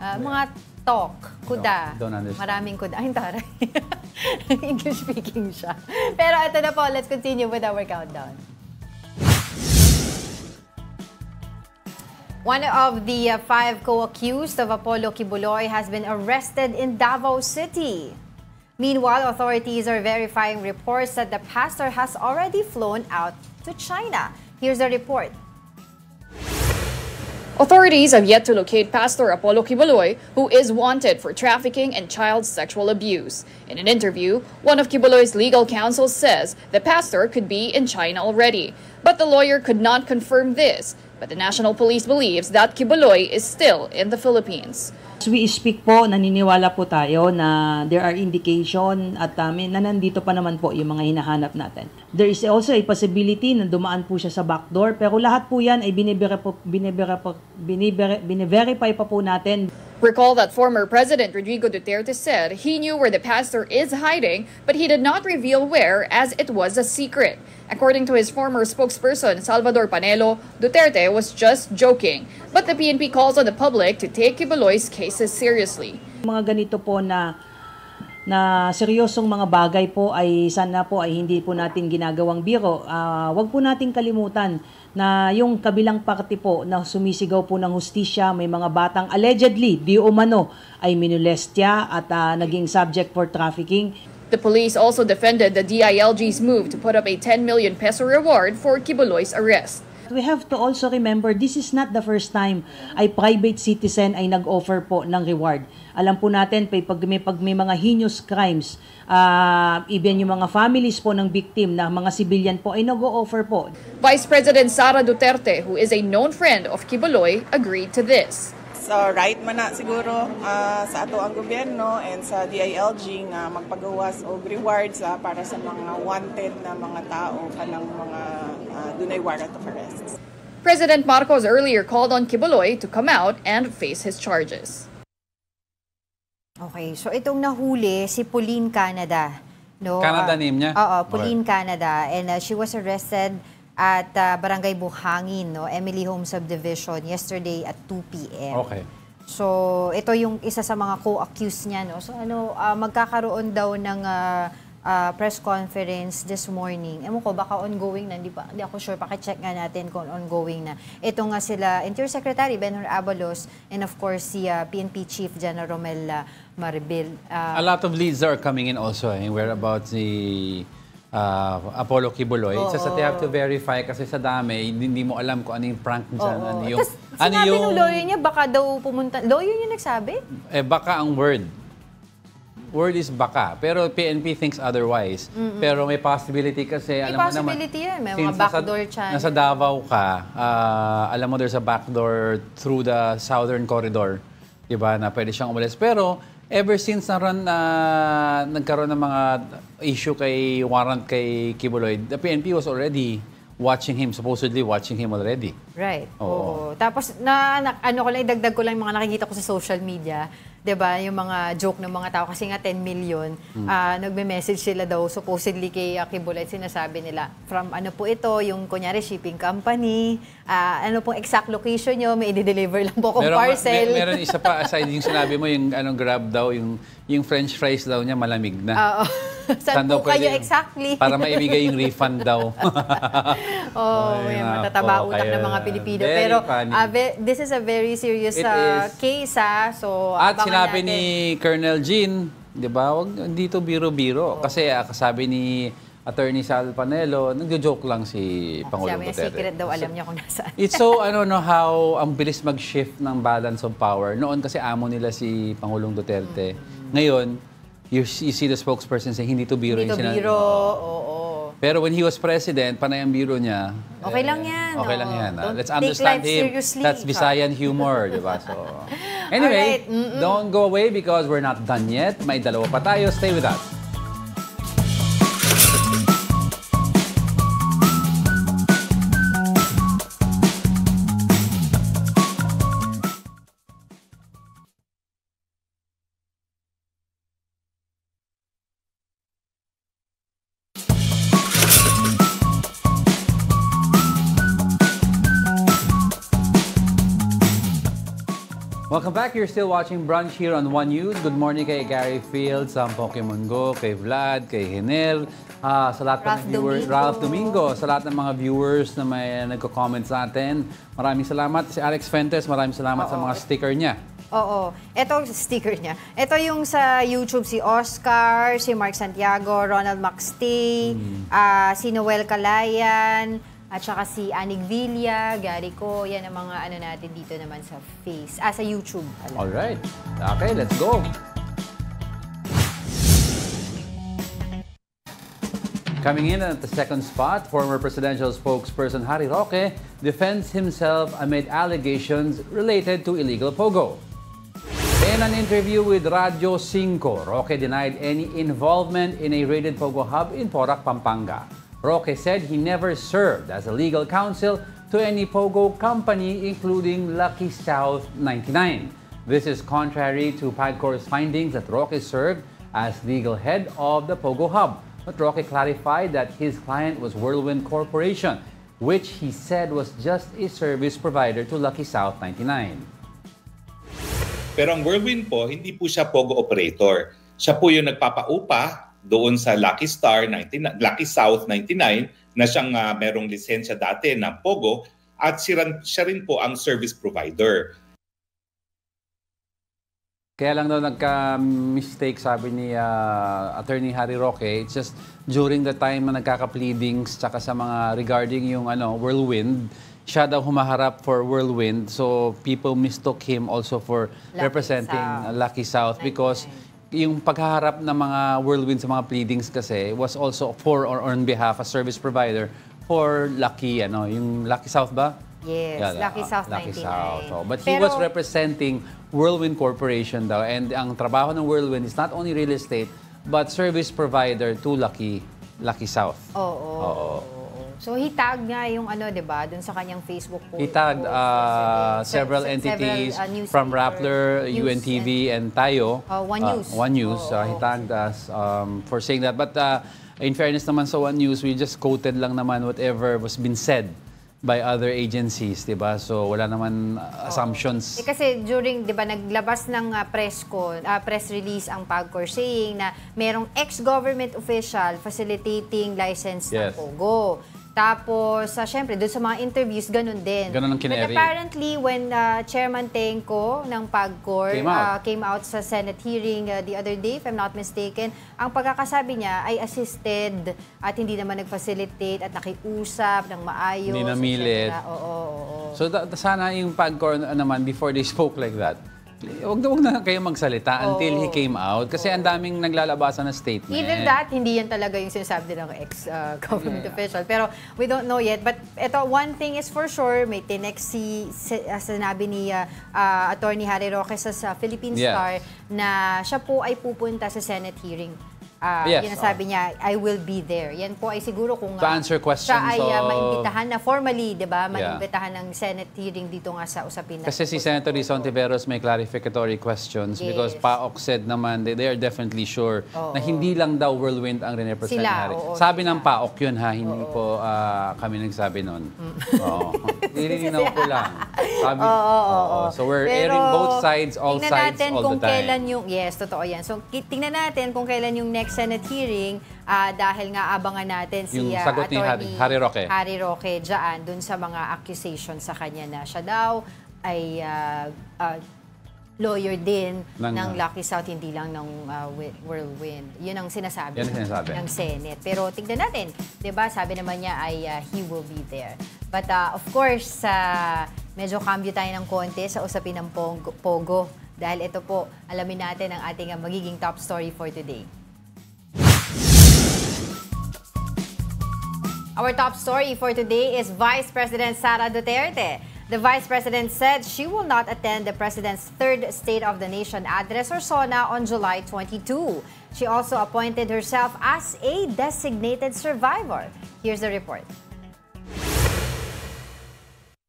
Ah, mga talk. Kuda. No, don't understand. Maraming kuda. Ay, taray. (laughs) English speaking siya. Pero ito na po, let's continue with our countdown. One of the uh, five co-accused of Apollo Kibuloy has been arrested in Davao City. Meanwhile, authorities are verifying reports that the pastor has already flown out to China. Here's the report. Authorities have yet to locate Pastor Apollo Kibuloy, who is wanted for trafficking and child sexual abuse. In an interview, one of Kibuloy's legal counsel says the pastor could be in China already, but the lawyer could not confirm this. But the National Police believes that Kibuloy is still in the Philippines. As we speak po, naniniwala po tayo na there are indication at um, na nandito pa naman po yung mga hinahanap natin. There is also a possibility na dumaan po siya sa backdoor pero lahat po yan ay binibere binibere binibere, biniverify pa po natin. Recall that former President Rodrigo Duterte said he knew where the pastor is hiding, but he did not reveal where as it was a secret. According to his former spokesperson, Salvador Panelo, Duterte was just joking. But the PNP calls on the public to take Kibuloy's cases seriously. Mga ganito po na na seryosong mga bagay po ay sana po ay hindi po natin ginagawang biro. Ah, wag po nating kalimutan na yung kabilang parte po na sumisigaw po ng hustisya, may mga batang allegedly, di umano, ay minulestya at ah, naging subject for trafficking. The police also defended the DILG's move to put up a 10 million peso reward for Kibuloy's arrest. We have to also remember, this is not the first time ay private citizen ay nag-offer po ng reward. Alam po natin, pag pag may, pag may mga heinous crimes, ah, even yung mga families po ng victim na mga civilian po ay nag-o-offer po. Vice President Sara Duterte, who is a known friend of Kibuloy, agreed to this. So right man na siguro ah, sa ato ang gobyerno and sa DILG nga magpagawas og rewards ah, para sa mga wanted na mga tao kanang mga ah, dunay warrant of arrest. President Marcos earlier called on Kibuloy to come out and face his charges. Okay, so itong nahuli si Pauline Canada. No? Canada Ah, name niya? Oo, Pauline Canada. And uh, she was arrested at uh, Barangay Buhangin, no? Emily Home Subdivision yesterday at 2 p.m. Okay. So, ito yung isa sa mga co-accused niya, no? So, ano, ah, magkakaroon daw ng ah, ah, press conference this morning. Ewan ko, baka ongoing na, hindi, pa, hindi ako sure. Pakicheck nga natin kung ongoing na. Ito nga sila, Interior Secretary Benhur Abalos, and of course, si ah, PNP Chief General Romel Marbil. Ah, A lot of leads are coming in also. Eh, whereabouts si uh, Apollo Kibuloy. It's just that they have to verify kasi sa dami, hindi, hindi mo alam kung ano yung prank dyan. oo. Ano yung, Tapos, sinabi ng lawyer niya, baka daw pumunta, lawyer niya nagsabi? eh, baka ang word. Word is baka. Pero PNP thinks otherwise. Pero may possibility kasi, May alam mo naman. possibility yan. May mga since nasa- backdoor channel. Nasa Davao ka, ah, alam mo there's a backdoor through the southern corridor. Diba? Na pwede siyang umalis. Pero ever since naroon na nagkaroon ng mga issue kay warrant kay Kibuloy, the PNP was already watching him, supposedly watching him already. Right. Oo. Oo. Tapos, na, na- ano ko lang, idagdag ko lang yung mga nakikita ko sa social media. 'Di ba Yung mga joke ng mga tao. Kasi nga 10 million, Hmm. ah, nagme-message sila daw, supposedly kay Akibulet, sinasabi nila, from ano po ito, yung kunyari shipping company, ah, ano pong exact location nyo, may i-deliver lang po kung Meron- parcel. may- meron isa pa, aside yung sinabi mo, yung anong grab daw, yung, yung french fries daw niya malamig na. Oo. (laughs) Saan daw po kayo pwede- exactly? Para maibigay yung refund daw. (laughs) Oh, Ay, may nako, matataba utak kaya ng mga Pilipino. Pero funny. ve- this is a very serious It is. case ah. So At sinabi natin. ni Colonel Jean, di ba, wag dito biro-biro. Kasi ah, kasabi ni Attorney Sal Panelo, nagjo-joke lang si Pangulong Sabi Duterte. secret daw, alam niya kung nasaan. It's so, (laughs) ano, no, how ang bilis mag-shift ng balance of power. Noon kasi amo nila si Pangulong Duterte. Ngayon, you, you see the spokesperson saying, hindi to biro Hindi to yung sinabi. biro, oo. Pero when he was president, panay ang biro niya. Okay eh, lang yan, Okay lang yan. ah. Don't Let's understand him. seriously. That's Visayan humor, di ba? So, (laughs) anyway, Alright, mm-mm. don't go away because we're not done yet. May dalawa pa tayo. Stay with us. Welcome back. You're still watching Brunch here on One News. Good morning kay Gary Fields, ang Pokemon Go, kay Vlad, kay Hinel, ah, sa lahat Ralph ng viewers, Domingo. Ralph Domingo, sa lahat ng mga viewers na may nagko-comment sa atin. Maraming salamat. Si Alex Fuentes, maraming salamat sa mga sticker niya. Oo. Ito, (laughs) sticker niya. Ito yung sa YouTube, si Oscar, si Mark Santiago, Ronald Maxtay, ah, si Noel Calayan, at saka si Anig Villa, Gary Ko. Yan ang mga ano natin dito naman sa Face, ah, sa YouTube. pala. Alright. Okay, let's go. Coming in at the second spot, former presidential spokesperson Harry Roque defends himself amid allegations related to illegal pogo. In an interview with Radio 5, Roque denied any involvement in a raided pogo hub in Porac, Pampanga. Roque said he never served as a legal counsel to any pogo company, including Lucky South 99. This is contrary to PAGCOR's findings that Roque served as legal head of the pogo hub. But Roque clarified that his client was Whirlwind Corporation, which he said was just a service provider to Lucky South 99. Pero ang Whirlwind po, hindi po siya Pogo operator. Siya po yung nagpapaupa doon sa Lucky Star 99, Lucky South 99 na siyang ah, merong lisensya dati ng Pogo at siya, siya rin po ang service provider. Kaya lang daw nagka-mistake sabi ni ah, Attorney Harry Roque. It's just during the time na nagkaka-pleadings tsaka sa mga regarding yung ano, Whirlwind, siya daw humaharap for Whirlwind. So people mistook him also for Lucky representing South. uh, Lucky South because yung paghaharap ng mga Whirlwind sa mga pleadings kasi was also for or on behalf a service provider for Lucky ano, yung Lucky South ba? Yes, Yeah, Lucky uh, South Lucky 99. South. Oh, but he Pero- was representing Whirlwind Corporation daw. And ang trabaho ng Whirlwind is not only real estate, but service provider to Lucky, Lucky South. Oo. Oo. So he tagged nga yung ano, 'di ba, dun sa kanyang Facebook post. He tagged uh, Se- several se- entities several, uh, from Rappler, UNTV, and, Tayo. Uh, One Uh, News. One News. Oo, Uh, he oo. tagged us um, for saying that. But uh, in fairness naman sa One News, we just quoted lang naman whatever was been said by other agencies, di ba? So wala naman uh, assumptions. Eh, kasi during, di ba, naglabas ng ah, press con, ah, press release ang PAGCOR saying na merong ex-government official facilitating license Yes. ng Pogo. Tapos, sa syempre, doon sa mga interviews, ganun din. Ganun ang But kineri. apparently, when ah, Chairman Tenko ng PAGCOR Came out. ah, came out sa Senate hearing ah, the other day, if I'm not mistaken, ang pagkakasabi niya ay assisted at hindi naman nag-facilitate at nakiusap ng maayos. Hindi namilit. Oo, oo, oo. So sana yung PAGCOR naman, before they spoke like that, Huwag na huwag na kayo magsalita until he came out. Kasi ang daming naglalabasan na statement. Either that, hindi yan talaga yung sinasabi ng ex-government (laughs) official. Pero we don't know yet. But ito, one thing is for sure, may tinex si, si ah, sinabi ni ah, ah, Attorney Harry Roque sa, sa Philippine Yeah. Star na siya po ay pupunta sa Senate hearing. Ah, Yes, Yun ang sabi niya, I will be there. Yan po ay siguro kung ah, answer questions siya ay ah, of- maimbitahan na formally, di ba? Yeah. Maimbitahan ng Senate hearing dito nga sa usapin na. Kasi si Senator Rizon Tiveros may clarificatory questions because Yes. PAOK said naman they, they are definitely sure na hindi lang daw Whirlwind ang represent ni Harry. oo, Sabi sila. ng PAOK yun ha, hindi po ah, kami nagsabi nun. Oo. Nililinaw ko lang. Sabi, Mm. Oo, oo, oo. oo. So we're Pero, airing both sides, all tingnan sides, natin all kung the time. kailan yung, yes, totoo yan. So, tingnan natin kung kailan yung next Senate hearing ah, dahil nga abangan natin si Yung sagot ni Harry- Attorney Harry Roque. Harry Roque dyan, dun sa mga accusations sa kanya na siya daw ay ah, ah, lawyer din Ng- ng, Lucky South, hindi lang ng Whi- Whirlwind. Yun ang sinasabi, Yan ang sinasabi. ng Senate. Pero tignan natin, ba? Sabi naman niya ay ah, he will be there. But ah, of course, sa medyo cambio tayo ng konti sa usapin ng Pogo, Pogo. Dahil ito po, alamin natin ang ating magiging top story for today. Our top story for today is Vice President Sara Duterte. The Vice President said she will not attend the President's third State of the Nation address or SONA on July 22. She also appointed herself as a designated survivor. Here's the report.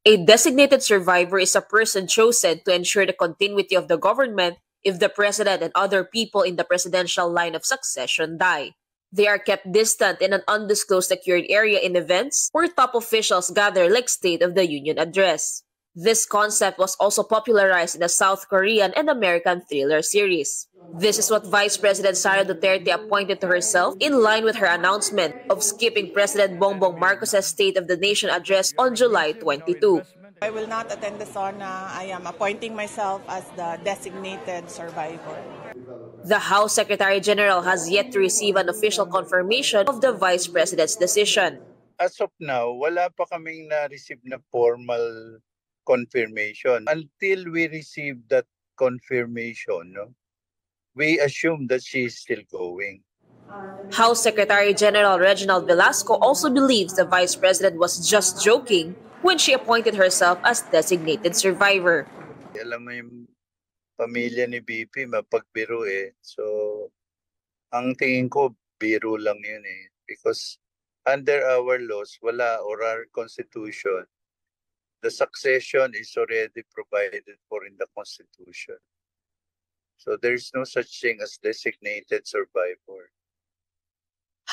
A designated survivor is a person chosen to ensure the continuity of the government if the president and other people in the presidential line of succession die. They are kept distant in an undisclosed secured area in events where top officials gather like State of the Union address. This concept was also popularized in the South Korean and American thriller series. This is what Vice President Sara Duterte appointed to herself in line with her announcement of skipping President Bongbong Marcos' State of the Nation address on July 22. I will not attend the SONA. I am appointing myself as the designated survivor. The House Secretary General has yet to receive an official confirmation of the Vice President's decision. As of now, wala pa kaming na-receive na formal confirmation. Until we receive that confirmation, no, we assume that she is still going. House Secretary General Reginald Velasco also believes the Vice President was just joking when she appointed herself as designated survivor. Alam mo yung pamilya ni BP, mapagbiro eh. So, ang tingin ko, biro lang yun eh. Because under our laws, wala, or our constitution, the succession is already provided for in the constitution. So there's no such thing as designated survivor.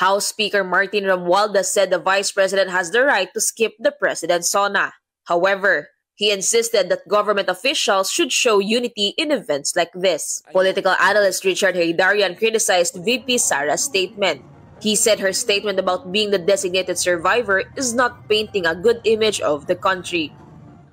House Speaker Martin Romualdez said the Vice President has the right to skip the President's SONA. However, he insisted that government officials should show unity in events like this. Political analyst Richard Haydarian criticized VP Sara's statement. He said her statement about being the designated survivor is not painting a good image of the country.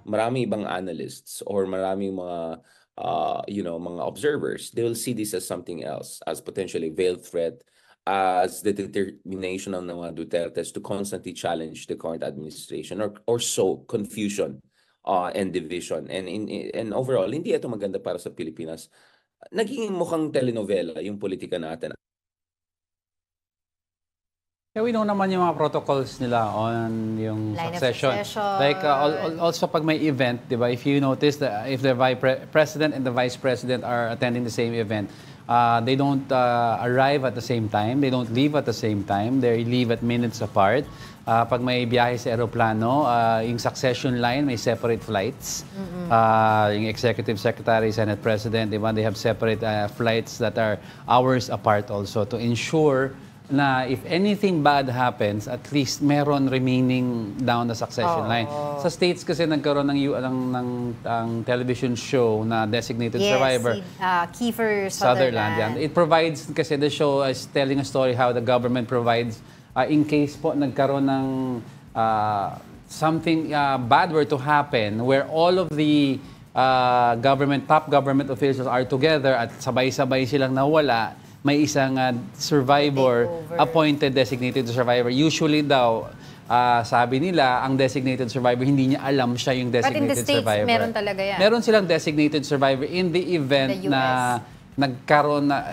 marami ibang analysts or maraming mga uh, you know mga observers they will see this as something else as potentially veiled threat as the determination of mga Dutertes to constantly challenge the current administration or or so confusion uh, and division and in, in- and overall hindi ito maganda para sa Pilipinas naging mukhang telenovela yung politika natin Yeah, we know naman yung mga protocols nila on yung Line succession. succession. Like uh, al- al- also pag may event, 'di ba? If you notice that if the vice pre- president and the vice president are attending the same event, uh, they don't uh, arrive at the same time, they don't leave at the same time, they leave at minutes apart. Uh, pag may biyahe sa eroplano, uh, yung succession line may separate flights. Uh, yung executive secretary, senate president, di ba? They have separate uh, flights that are hours apart also to ensure na if anything bad happens, at least meron remaining down the succession Oo. line. Sa States kasi nagkaroon ng, ng, ng, ang television show na Designated Yes, Survivor. si, uh, Kiefer Sutherland. Sutherland. Yan. It provides, kasi the show is telling a story how the government provides uh, in case po nagkaroon ng uh, something uh, bad were to happen where all of the uh, government, top government officials are together at sabay-sabay silang nawala, may isang uh, survivor, appointed designated survivor. Usually daw, uh, sabi nila, ang designated survivor, hindi niya alam siya yung But in designated the States, survivor. meron talaga yan. Meron silang designated survivor in the event The US. na nagkaroon na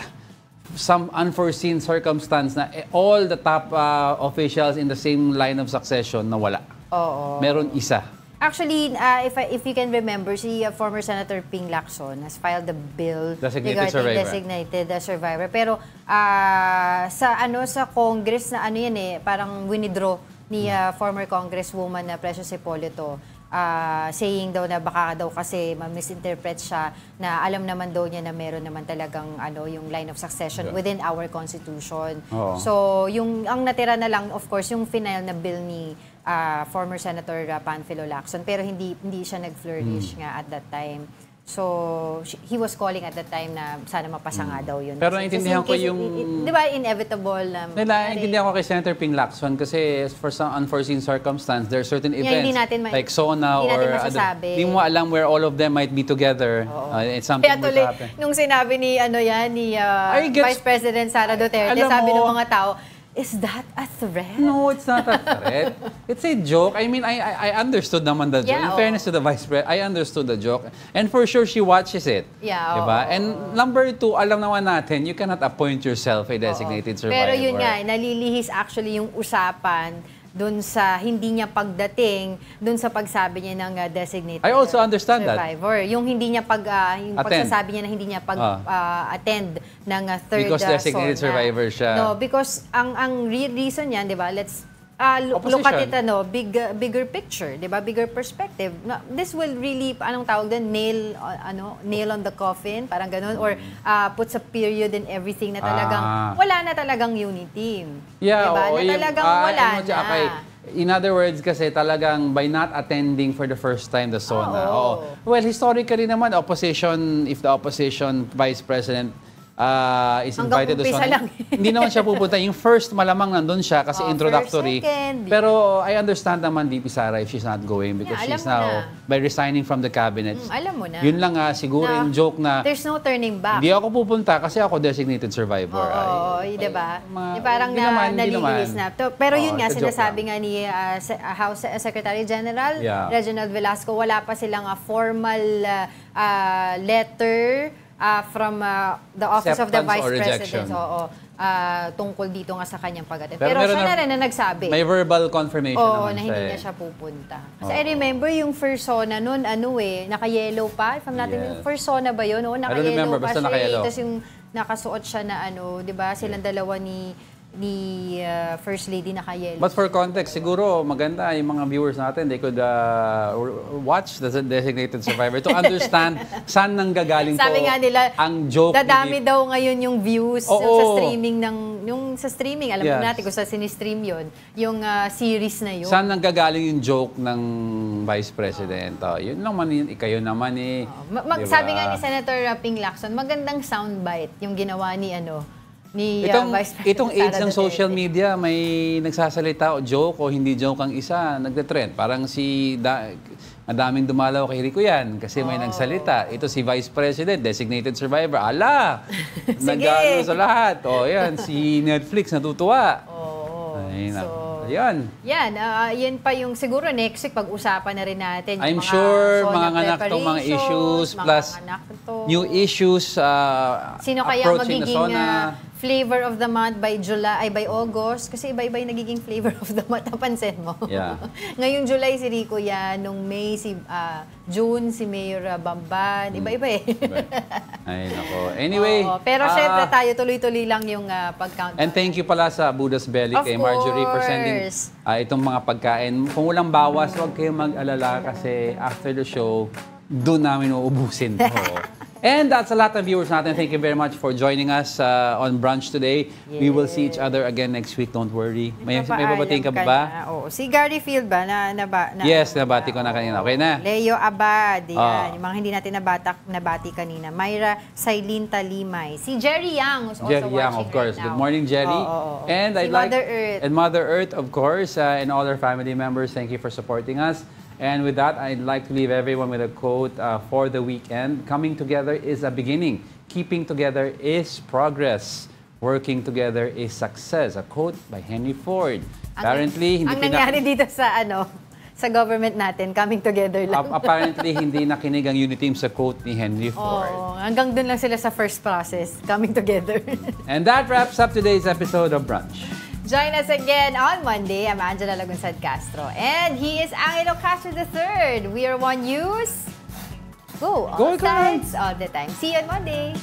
some unforeseen circumstance na all the top uh, officials in the same line of succession na wala. Oo. Meron isa. Actually, uh, if I, if you can remember, si uh, former Senator Ping Lacson has filed a bill Designated regarding survivor. designated uh, survivor. Pero ah, sa ano sa Congress na ano yan eh, parang winidraw ni uh, former Congresswoman na Precious Hipolito ah, saying daw na baka daw kasi ma-misinterpret siya na alam naman daw niya na meron naman talagang ano yung line of succession Yeah. within our constitution. Oo. So, yung ang natira na lang of course yung final na bill ni ah, former Senator uh, Panfilo Lacson pero hindi hindi siya nag-flourish Hmm. nga at that time. So, he was calling at that time na sana mapasa nga daw yun. Hmm. Pero naintindihan ko yung- Di ba, inevitable na... Naiintindihan ko kay Senator Ping Lacson kasi for some unforeseen circumstance, there are certain Yeah, events hindi natin like SONA hindi or natin other- masasabi. Hindi mo alam where all of them might be together. Uh, it's something Kaya tuloy, nung sinabi ni, ano yan, ni uh, I gets- Vice President Sara Duterte, sabi ng mo- mga tao, is that a threat? No, it's not a (laughs) threat. it's a joke. I mean, I I, I understood naman the joke. Yeah, In oo. fairness to the vice president, I understood the joke. And for sure, she watches it. Yeah, Diba? And number two, alam naman natin, you cannot appoint yourself a designated survivor. Pero yun nga, nalilihis actually yung usapan dun sa hindi niya pagdating dun sa pagsabi niya ng uh, designated I also understand that. survivor. Yung hindi niya pag uh, yung Attend. pagsasabi niya na hindi niya pag Ah. uh, attend ng uh, third Because uh, designated SONA. survivor siya. No, because ang ang re- reason niyan, 'di ba? Let's uh, lo- look at it Opposition. ano, big uh, bigger picture, 'di ba? Bigger perspective. Na, this will really anong tawag doon, nail uh, ano, nail on the coffin, parang ganun or uh, puts a period in everything na talagang Ah. wala na talagang unity. Yeah, diba? oo, na yung- talagang ah, wala ano, na. kay- In other words, kasi talagang by not attending for the first time the SONA. Oo. Oo. Well, historically naman, opposition, if the opposition vice president uh, is Hanggang invited SONA, lang. (laughs) hindi naman siya pupunta. Yung first, malamang nandun siya kasi Oh, introductory. first, second. Pero I understand naman, DP Sara, if she's not going because Yeah, she's now, na. by resigning from the cabinet. Mm, alam mo na. Yun lang nga, siguro Na yung joke na, There's no turning back. hindi ako pupunta kasi ako designated survivor. Oo, Ay, di ba? Di parang na, naman, nalilinis na. To- Pero yun Oo, nga, sinasabi nga ni uh, Se- uh, House Secretary General Yeah. Reginald Velasco, wala pa silang uh, formal uh, uh, letter uh, from uh, the Office of the Acceptance Vice President. Oo, uh, tungkol dito nga sa kanyang pag-attend. Pero Pero, siya na na- rin na nagsabi. May verbal confirmation Oo, naman na hindi eh. na siya pupunta. Kasi Oo. I remember yung persona nun, ano eh, naka-yellow pa. If I'm not Yes. yung persona ba yun? Oo, naka-yellow pa siya. eh. naka-yellow. Tapos yung nakasuot siya na ano, di ba? Silang dalawa ni ni uh, First Lady naka-yellow. But for context, siguro maganda yung mga viewers natin, they could uh, watch the designated survivor to understand (laughs) saan nang gagaling Sabi po nga nila, ang joke. dadami ni- daw ngayon yung views Oo. yung sa streaming ng yung sa streaming alam mo Yes. natin kung sa sinistream yun yung uh, series na yun Saan nang gagaling yung joke ng Vice President? Oh, yun naman yun, ikayo naman eh. Ma- mag- Diba? Sabi nga ni Senator Ping Lacson, magandang soundbite yung ginawa ni ano ni uh, Itong, Vice President itong age Sara ng Duterte. social media, may nagsasalita o joke o hindi joke ang isa, nagte-trend. Parang si, da, madaming dumalaw kay Rico yan kasi may nagsalita. Ito si Vice President, designated survivor. Ala! (laughs) Nagano sa lahat. O yan, si Netflix natutuwa. Oo. Ay, So. Yan. Yan, ah, yan pa yung siguro next week pag-usapan na rin natin I'm mga sure mga nganak tong mga issues mga plus to. new issues uh, Sino kaya approaching magiging flavor of the month by July, ay by August? Kasi iba-iba yung nagiging flavor of the month. (laughs) Napansin mo? Yeah. (laughs) Ngayong July si Rico yan, nung May si ah, June si Mayor ah, Bamban. Iba-iba eh. Ay, (laughs) nako. Anyway. Oo, pero ah, syempre tayo tuloy-tuloy lang yung ah, pag-count. And thank you pala sa Buddha's Belly Of kay Marjorie for sending course. ah, itong mga pagkain. Kung walang bawas, huwag kayong mag-alala kasi after the show, doon namin uubusin to. And that's a lot of viewers natin. Thank you very much for joining us uh, on brunch today. We will see each other again next week. Don't worry. May, may babating ka ba? na. Oo. Si Gary Field ba? Na, na, ba- na, Yes, nabati ko na kanina. Okay na? Leo Abad, yan. Ah. Yung mga hindi natin nabatak, nabati kanina. Myra Sailin Talimay. Si Jerry Yang who's also Jerry watching Yang, of course. right. Good morning, Jerry. Oo, oo, oo. And Si I'd like Mother Earth. and Mother Earth, of course, uh, and all our family members. Thank you for supporting us. And with that, I'd like to leave everyone with a quote uh, for the weekend. Coming together is a beginning. Keeping together is progress. Working together is success. A quote by Henry Ford. Apparently, hindi Ang nangyari dito sa ano, sa government natin, coming together lang. Ap- apparently, hindi nakinig ang unity team sa quote ni Henry Ford. Oo, hanggang dun lang sila sa first process, coming together. And that wraps up today's episode of Brunch. Join us again on Monday. I'm Angela Lagunsad Castro. And he is Angelo Castro III. We are One News. Go, all Go, sides, all the time. See you on Monday.